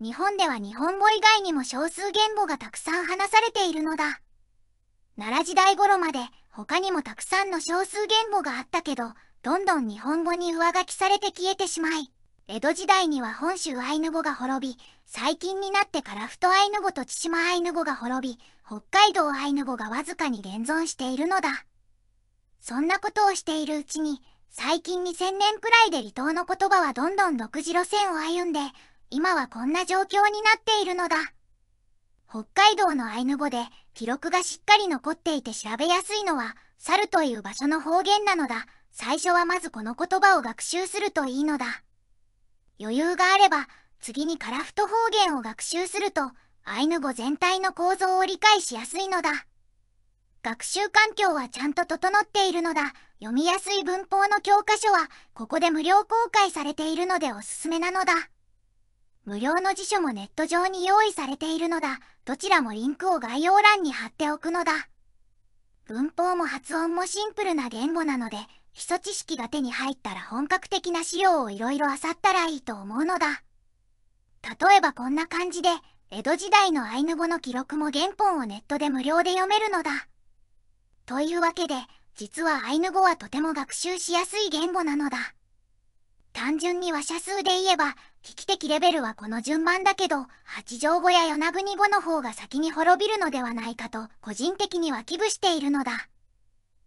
日本では日本語以外にも少数言語がたくさん話されているのだ。奈良時代頃まで他にもたくさんの少数言語があったけど、どんどん日本語に上書きされて消えてしまい、江戸時代には本州アイヌ語が滅び、最近になってから太アイヌ語と千島アイヌ語が滅び、北海道アイヌ語がわずかに現存しているのだ。そんなことをしているうちに、最近2000年くらいで離島の言葉はどんどん独自路線を歩んで、今はこんな状況になっているのだ。北海道のアイヌ語で記録がしっかり残っていて調べやすいのは、猿という場所の方言なのだ。最初はまずこの言葉を学習するといいのだ。余裕があれば、次にカラフト方言を学習すると、アイヌ語全体の構造を理解しやすいのだ。学習環境はちゃんと整っているのだ。読みやすい文法の教科書は、ここで無料公開されているのでおすすめなのだ。無料の辞書もネット上に用意されているのだ。どちらもリンクを概要欄に貼っておくのだ。文法も発音もシンプルな言語なので、基礎知識が手に入ったら本格的な資料をいろいろ漁ったらいいと思うのだ。例えばこんな感じで、江戸時代のアイヌ語の記録も原本をネットで無料で読めるのだ。というわけで、実はアイヌ語はとても学習しやすい言語なのだ。単純に話者数で言えば、危機的レベルはこの順番だけど、八丈語や与那国語の方が先に滅びるのではないかと、個人的には危惧しているのだ。